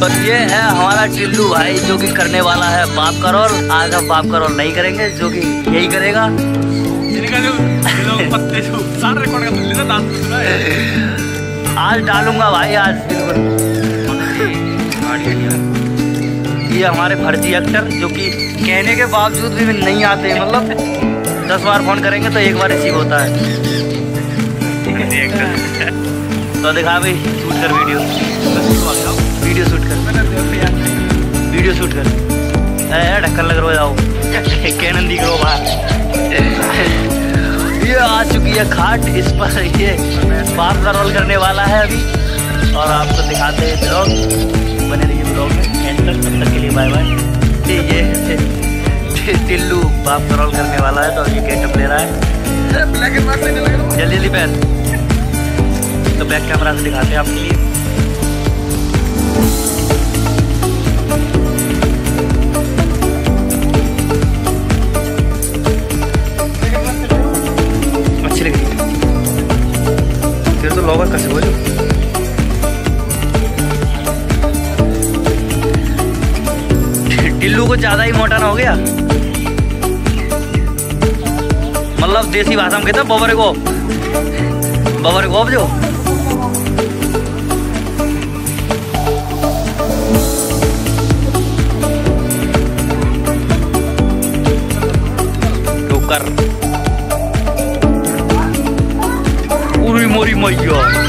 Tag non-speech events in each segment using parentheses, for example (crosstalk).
तो ये है हमारा टिल्लू भाई जो कि करने वाला है बाप का रोल। आज हम बाप का रोल नहीं करेंगे जो कि यही करेगा। आज डालूँगा भाई आज बिल्कुल। ये हमारे फर्जी एक्टर जो कि कहने के बावजूद भी नहीं आते मतलब दस बार फ़ोन करेंगे तो एक बार रिसीव होता है। तो दिखा भाई शूट कर वीडियो। वीडियो शूट कर। वीडियो शूट कर। ए ढक्कन लग रहा जाओ। कैनन दिख रहा बाहर। ये आ चुकी है खाट इस पर ये बाप का रोल करने वाला है अभी। और आपको दिखाते हैं ब्लॉग बने रहिए ब्लॉग में। एंड तक तब तक के लिए बाय बाय ये टिल्लू बाप का रोल करने वाला है तो ये गेटअप ले रहा है। जल्दी जल्दी पैर तो बैक कैमरा से दिखाते हैं आपके लिए। लॉगर कैसे बोलो टिल्लू को ज़्यादा ही मोटा ना हो गया। मतलब देसी भाषा में कहते हैं, बबर को बबर गोप जो। टोकर पूरी मोरी मैया ये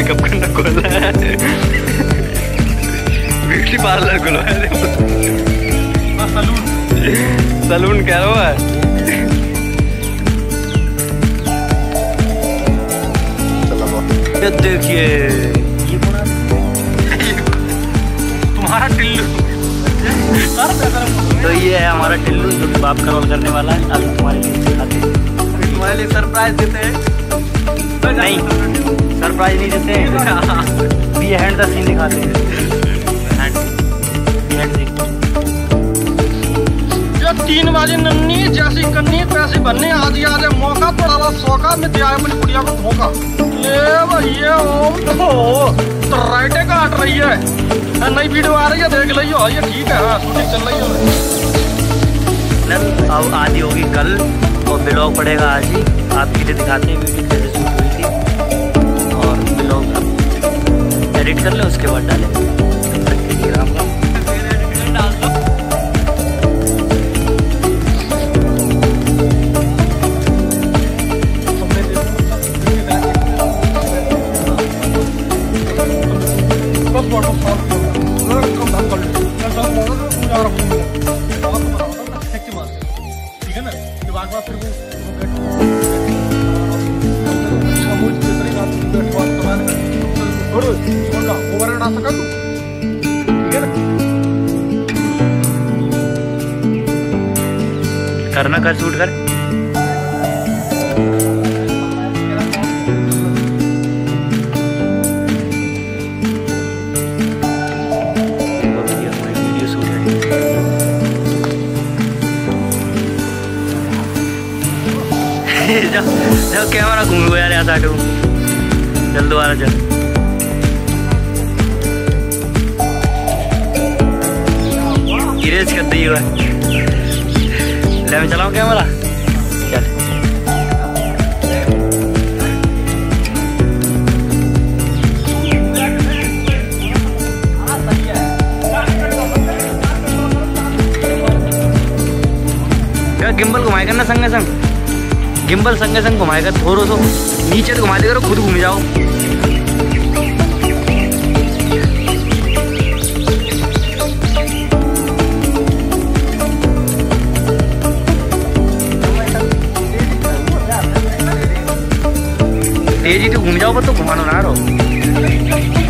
मेकअप करना कौन है। ब्यूटी पार्लर खुलवाया सलून सलून कह रहा है देखिए। तुम्हारा टिल्लू। तो ये है हमारा टिल्लू जो कि बाप का रोल करने वाला है। अभी तुम्हारे लिए तुम्हारे लिए सरप्राइज़ देते हैं। नहीं। सरप्राइज़ नहीं देते हैं। बी हैंड द सीन दिखाते हैं। तीन बाजी नन्नी जैसी कन्नी पैसे बनने आदि आदि मौका पड़ा सौका में दिया अपनी बुढ़िया को धोखा। ये भैया ओ तो राइटे काट रही है। नई वीडियो आ रही है देख लियो ये ठीक है हाँ, शूटिंग चल रही है अब आदि होगी कल और ब्लॉग पड़ेगा आज ही। आपके लिए दिखाते हैं एडिट कर ले उसके बाद डालें ठीक है ना? फिर छोड़ो छोड़ो ओवर ना सका तू ठीक है ना करना कर शूट कर है कैमरा घूम गया यार यहाँ साटू चल दोबारा चल गिरेज कर दी हुआ ले मैं चलाऊँ कैमरा गिम्बल घुमाए करना संगे संग गिम्बल संगे संग घुमाएगा थोड़ो सो नीचे तो घुमा करो खुद घूम जाओ तेज़ी तो घूम जाओ पर तो घुमानो ना रहो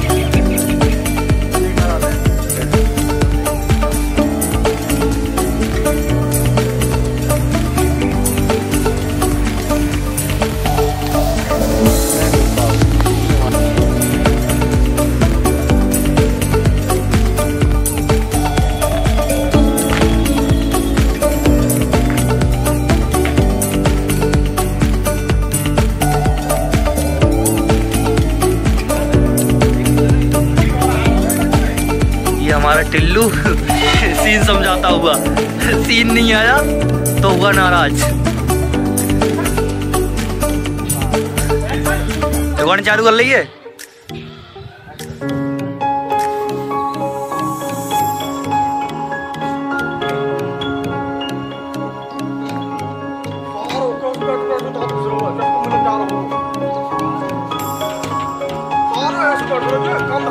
ये हमारा टिल्लू। सीन समझाता हुआ। सीन नहीं आया तो हुआ नाराज़। चालू कर ली तो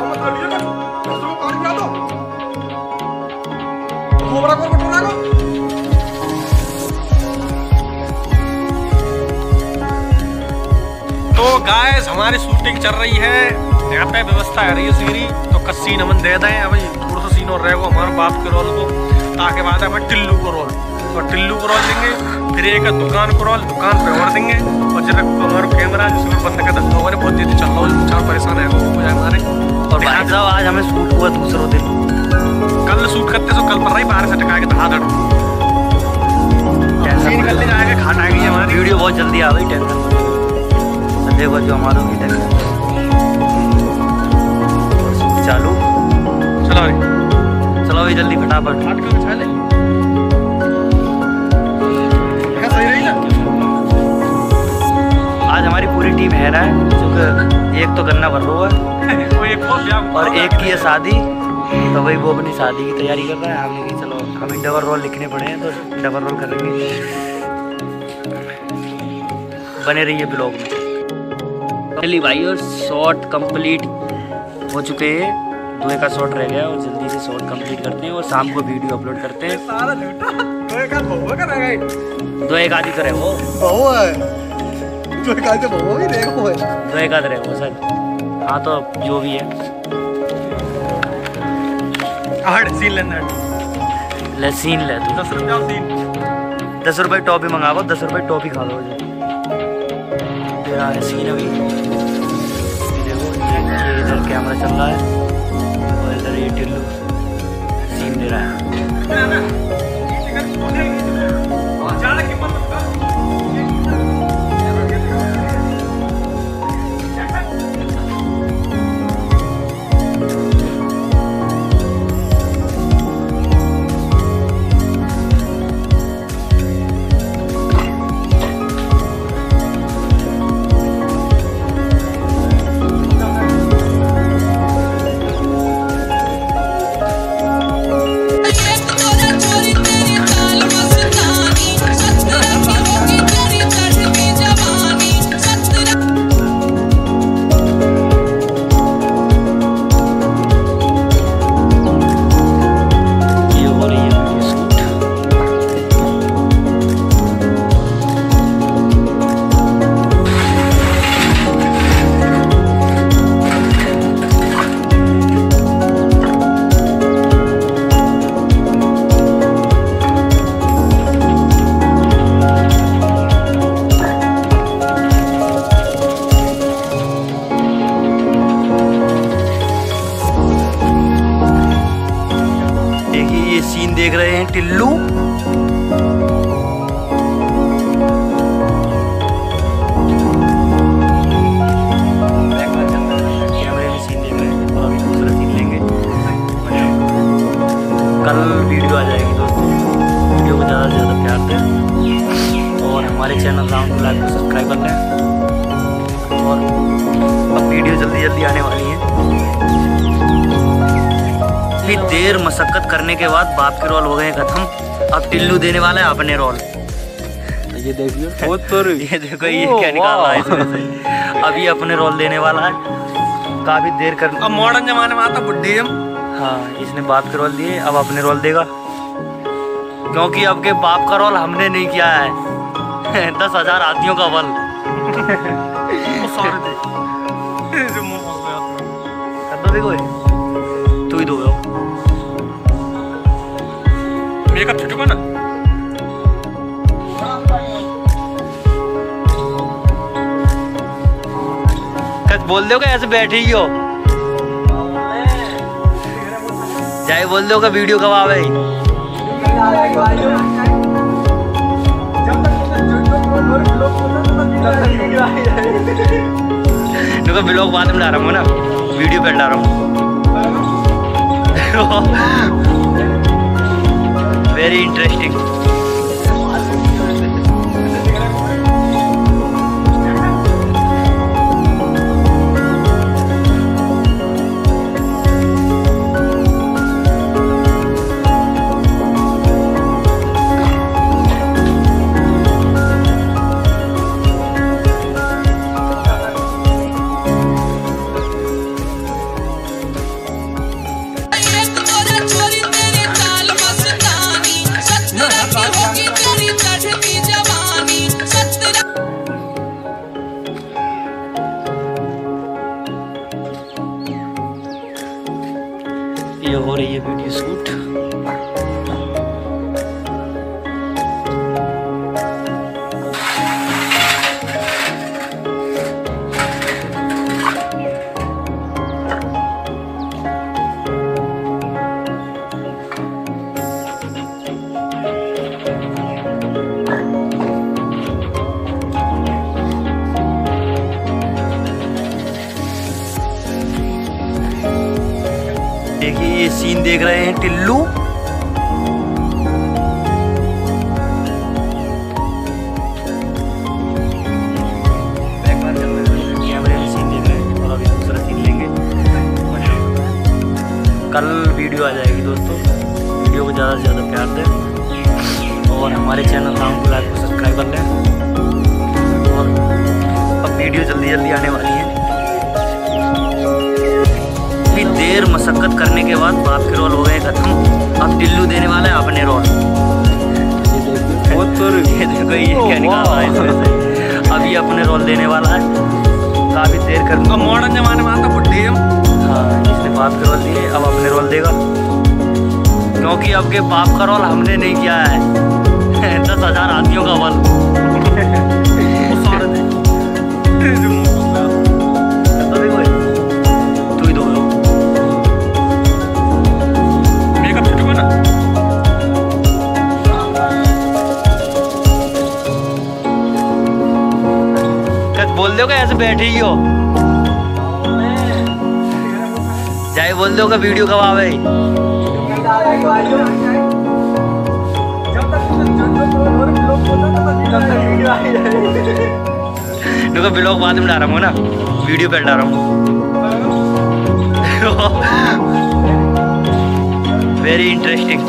गाइस हमारी शूटिंग चल रही है। यहाँ पे व्यवस्था है रही है सीरी। तो कस सीन हम दे। दें अभी थोड़ा सा सीन और रहेगा, हमारे बाप के रोल को। ताकि बाद हमें टिल्लू को रोल और टिल्लू को रोल देंगे, फिर एक दुकान को रोल दुकान पे और देंगे। और जब हमारा कैमरा जिसमें बंद का धंधा हमारे बहुत देर चल रहा है। परेशान है हो जाए हमारे और भाई साहब आज हमें सूट हुआ दूसरा दिन। कल शूट करते तो कल पर रही बाहर से टका के धड़ा धड़। सीन कर ले जाएगा खाट आएगी हमारी। वीडियो बहुत जल्दी आ गई टेंशन संजय को जो हमारा भी टेंशन चालू। चलो रे चलो भाई जल्दी फटाफट। आज हमारी पूरी टीम है। ना क्योंकि एक तो गन्ना भर रो है। (laughs) और एक की है शादी। तो भाई वो अपनी शादी की तैयारी कर रहा है। हमने की चलो हमें डबल रोल लिखने पड़े हैं तो डबल रोल करेंगे। बने रहिए ब्लॉग में। पहली भाई और शॉर्ट कंप्लीट हो चुके हैं। दो का शॉट रह गया और जल्दी से शॉट कंप्लीट करते हैं और शाम को वीडियो अपलोड करते हैं। सारा झूठा? तो बहुआ कर रहा है। दो सर हाँ तो जो भी है ले सीन ले तू दस रुपया सीन दस रुपए दस रुपए टॉफी खा लो तेरा सीन अभी इधर कैमरा चल रहा है और इधर ये टिल्लू सीन दे रहा है। टिल्लू कल वीडियो आ जाएगी दोस्तों वीडियो को ज़्यादा से ज़्यादा प्यार दें और हमारे चैनल राउंड ब्लैक को सब्सक्राइब कर लें। और अब वीडियो जल्दी जल्दी आने वाली है। इतनी देर मशक्कत करने के बाद बाप के रोल हो गए खत्म अब टिल्लू देने वाला है अपने रोल। ये देखिए तो (laughs) ये देखो ये क्या निकाल रहा है। इसमें से अभी अपने रोल देने वाला है। काफ़ी देर कर अब मॉडर्न जमाने में आता बुढ़ी हम हाँ इसने बाप के रोल दिए अब अपने रोल देगा। क्योंकि अब के बाप का रोल हमने नहीं किया है। (laughs) दस हज़ार हाथियों का बल। (laughs) वो मेकअप छुटको ना कच बोल दो ऐसे बैठे ही हो? चाहे बोल दो का वीडियो कब आवे? देखो ब्लॉग बाद में डाल रहा हूँ ना वीडियो पे डाल रहा हूँ। (laughs) (laughs) वेरी इंटरेस्टिंग ये हो रही है वीडियो शूट देखिए ये सीन देख रहे हैं टिल्लू। कल वीडियो आ जाएगी दोस्तों। वीडियो को ज़्यादा से ज़्यादा प्यार दें। और हमारे चैनल राम को लाइक को सब्सक्राइब कर लें। और अब वीडियो जल्दी जल्दी आने वाली है। इतनी देर मशक्कत करने के बाद बाप के रोल हो गए खत्म। अब टिल्लू देने वाला है अपने रोल। ये बहुत तो ये देखो ये क्या निकाल है इसमें से। अभी अपने रोल देने वाला है। काफ़ी देर कर अब मॉडर्न जमाने में आता बुढ़ी हम। हाँ इसने बाप के रोल दिए अब अपने रोल देगा। क्योंकि अब के बाप का रोल हमने नहीं किया है। (laughs) दस हज़ार आदमियों का बल। बैठे ही जाए बोल दो का वीडियो कब आवे? देखो, ब्लॉग बाद में डाल रहा हूँ ना? वीडियो पे डाल रहा हूँ। (laughs) Very interesting